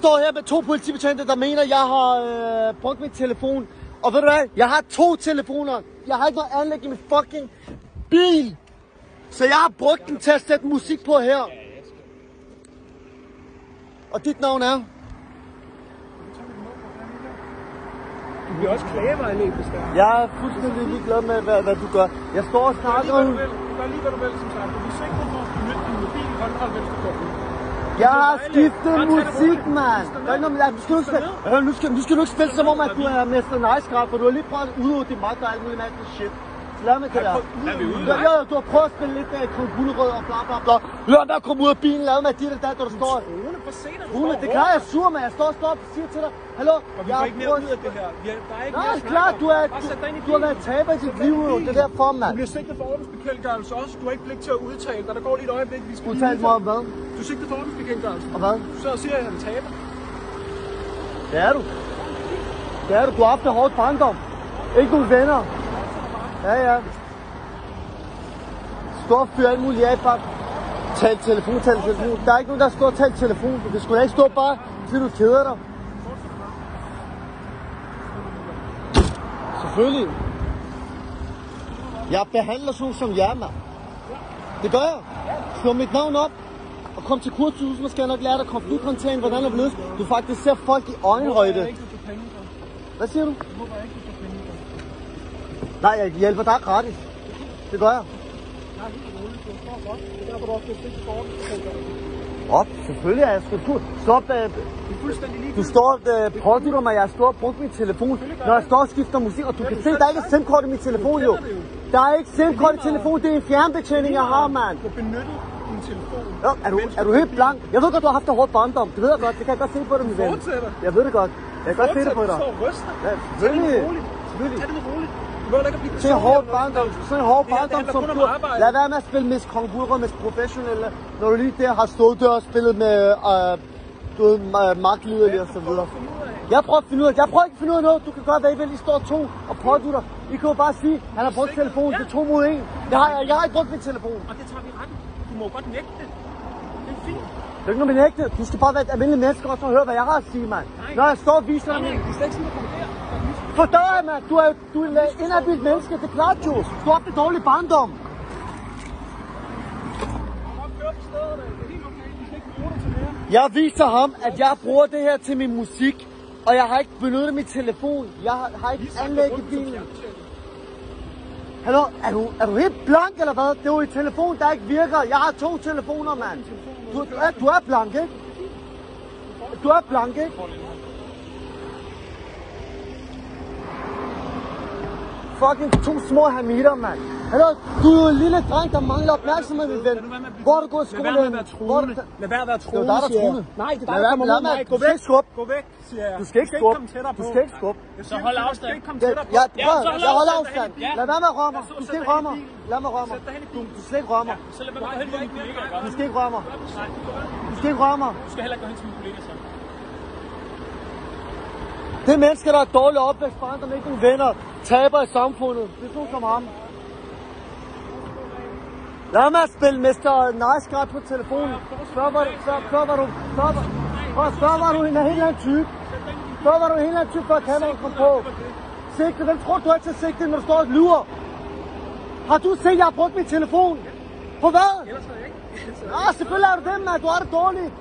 står her med to politibetjente, der mener, jeg har øh, brugt min telefon. Og ved du hvad? Jeg har to telefoner. Jeg har ikke noget anlæg i min fucking bil. Så jeg har brugt den til at sætte musik på her. Og dit navn er? Du bliver også klagevejledt, hvis der er. Jeg er fuldstændig ligeglad med, hvad, hvad du gør. Jeg står og Gør snakker lige, hvad du vil. Gør lige, hvad du vil, som sagt. Du er sikret for at benytte din mobil håndholdt, mens du bil. Jeg har skiftet musik, mand. Det. Nu skal du spille, Hør, nu skal, nu skal du ikke spille som om, at du er Mester Nice Guy, for du har lige prøvet at udøve din magt og alt muligt mærkeligt shit. Lad med det der. Er? Ja, ja, du har prøvet at spille lidt af Kong Gulerød og bla bla bla. Lad at komme ud af bilen, lad med dit og dat, der står. Se dig. Rune, det kan jeg sur med. Jeg står og står og siger til dig. Hallo, Og vi jeg får ikke mere ud af det her. Vi er, der er ikke Nej, mere det at er klart, du, er, i du har været taber i dit liv, jo. Det er derfor, Du mand. bliver sigtet for ordensbekendtgørelse også. Du har ikke pligt til at udtale dig. Der går lige et øjeblik. Vi skal Udtalt mig om hvad? Du er sigtet for ordensbekendtgørelse. Og hvad? Du så siger, at han taber. Det er du. Det er du. Du har haft en hårdt barndom. Ikke nogen venner. Ja, ja. Stå og fyre alt muligt af, bare tal telefon, tal telefon. Der er ikke nogen, der står og tal telefon. Du kan sgu da ikke stå bare, fordi du keder dig. Selvfølgelig. Jeg behandler sådan som jer, mand. Det gør jeg. Slå mit navn op og kom til kursus, så skal jeg nok lære dig konflikthåndtering, hvordan det bliver. Du faktisk ser folk i øjenhøjde. Hvad siger du? Jeg håber ikke, du får penge. Nej, jeg hjælper dig gratis. Det gør jeg. Op, selvfølgelig er jeg sgu Stop, øh, Du du står og øh, pådytter mig, at jeg står og brugt min telefon, når jeg står og skifter musik, og du kan se, der er ikke SIM-kort i min telefon, jo. Der er ikke SIM-kort i telefonen, det er en fjernbetjening, jeg har, mand. Du benyttet din telefon. Ja, er, du, er du helt blank? Jeg ved godt, du har haft en hård barndom. Det ved jeg godt. Det kan jeg godt se på dig, min ven. Jeg ved det godt. Jeg kan godt se det på Du dig. står og ryster. Ja, selvfølgelig. Selvfølgelig. Behøver ikke at blive Se en hård barndom, sådan en hård barndom som du. Lad være med at spille Miss Kong Burger med professionelle, når du lige der har stået der og spillet med øh, du ved, magtliderlige og så videre. Jeg prøver at finde ud af, jeg prøver ikke at finde ud af noget. Du kan gøre, hvad I vil. I står to og pådutter. I kan jo bare sige, han har brugt telefonen. Det er to mod en. Det har jeg. Jeg har ikke brugt min telefon. Og det tager vi retten. Du må godt nægte det. Det er fint. Det er ikke noget med nægte. Du skal bare være et almindeligt menneske og så høre, hvad jeg har at sige, mand. Når jeg står og viser dig Nej, min... det er slet ikke sådan, Fordøj. For mand. Du er, du er et øh, inhabilt menneske. Det er klart, jo. Du har haft en dårlig barndom. Det er helt okay. Skal ikke til. Jeg viser ham, at jeg bruger det her til min musik, og jeg har ikke benyttet min telefon. Jeg har, har ikke anlæg i bilen. Hallo, er du, er du helt blank eller hvad? Det er jo en telefon, der ikke virker. Jeg har to telefoner, mand. Du, du, er, du er blank, ikke? Du er blank, ikke? Fucking to små hamider, mand. Hallo, du er en lille dreng, der mangler opmærksomhed, min ven. Hvor har du gået i skole? Lad være med at være truende. Lad være med at være Det truende, dig, der jeg. truede. Nej, det er dig, der kommer mod mig. Gå væk. skubbe. Gå væk, siger jeg. Du skal ikke komme skubbe. Du på. skal ikke skubbe. Så hold du skal afstand. ikke komme Det, tættere på. ja, jeg holder afstand. afstand. Lad være med at røre mig. Du skal ikke røre mig. Lad mig røre mig. Du, skal ikke røre mig. Så lad mig gå hen til min kollega? Du skal ikke røre mig. Nej, Du skal ikke røre mig. du skal heller ikke gå hen til min kollega, så. Det er mennesker, der er dårlige opvækst, barndom, ikke nogen venner, taber i samfundet. Det er sådan som ham. Lad mig spille Mr. Nice Guy på telefonen. Før var du, før, før var du, før var, før, før var du en helt anden type. Før var du en helt anden type, før kameraet kom på. Sigte, hvem tror du er til at sigte, når du står og lyver? Har du set, at jeg har brugt min telefon? På hvad? Ellers har jeg Ah, selvfølgelig er du det, mand. Du har det dårligt.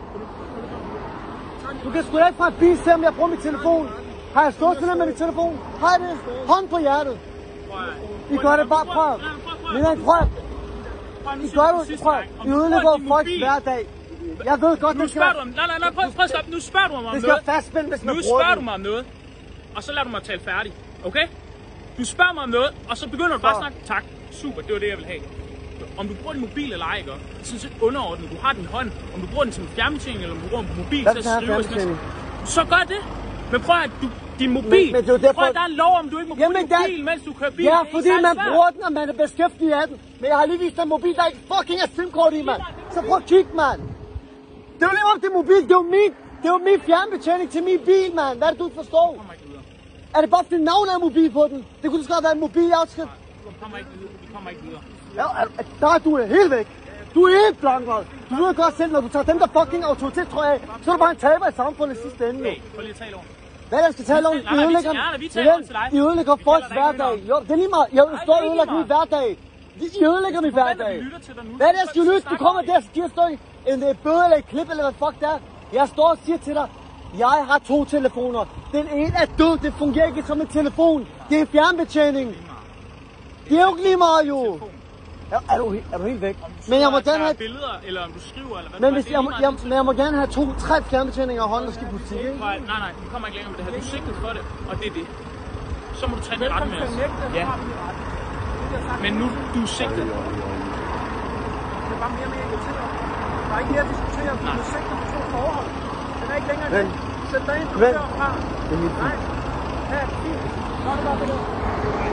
Du kan sgu da ikke fra en bil se, om jeg bruger min telefon. Har jeg stået sådan med min telefon? Har det? Hånd på hjertet. I gør det bare, prøv. Jeg prøv. I gør det, prøv. I ødelægger folk hver dag. Jeg ved godt, Nu spørger du om... Nej, nej, nej, prøv, prøv at stoppe. Nu spørger du mig om det skal noget. fastspændt, hvis man Nu spørger du den. mig om noget. Og så lader du mig tale færdig. Okay? Du spørger mig om noget, og så begynder du bare at Så. snakke. Tak. Super, det var det, jeg ville have. Om du bruger din mobil eller ej, ikke? Det er sådan set underordnet. Du har den i hånden. Om du bruger den som fjernbetjening, eller om du bruger en mobil Hvad til at skal jeg skrive have og sådan noget. Så gør det. Men prøv at du, din mobil. Men- men det er derfor- Prøv der er en lov om, du ikke må bruge Jamen, din der- mobil, mens du kører bil. Ja, fordi man svært. bruger den, og man er beskæftiget af den. Men jeg har lige vist dig mobil, der ikke fucking er SIM-kort i, mand. Så prøv at kigge, mand. Det er jo lige om det er mobil. Det er jo min, det er jo min fjernbetjening til min bil, mand. Hvad er det, du ikke forstår? Er det bare fordi navnet er mobil på den? Det kunne så godt være en mobil afskrift. Vi kommer ikke videre. Vi kommer ikke videre. Ja, er- er- der er du helt væk. Du er helt blank, mand. Du ved godt selv, når du tager dem der fucking autoritetstrøje af, så er du bare en taber i samfundet sidste ende. Hey, prøv lige at tale over. Hvad er jeg skal tale om? I ødelægger. I ødelægger folks der hverdag. Jo, det er lige meget. Jeg står det og ødelægger lige min hverdag. I ødelægger min hverdag. Hvad er det, jeg skal lytte? Du kommer der, så giver stå en øh, bøde eller et klip, eller hvad fuck det er. Jeg står og siger til dig, jeg har to telefoner. Den ene er død, det fungerer ikke som en telefon. Det er fjernbetjening. Det er jo ikke lige meget, jo. Er, er, du, er du helt væk? Men jeg må og gerne have... billeder, eller om du skriver, eller hvad Men, du hvis jeg, må, jeg, men jeg må gerne have to, tre fjernbetjeninger i hånden og skal i butik, ikke? Nej, nej, vi kommer ikke længere med det her. Du er sigtet for det, og det er det. Så må du tage det ret med os. Ja, er men nu du er sigtet. det er bare mere og mere irriterende. Der er ikke mere at diskutere, du er sigtet for to forhold. Den er ikke længere det. Sæt dig ind, du fra. Det er fint. Nej. Ja, fint. Så er det bare det.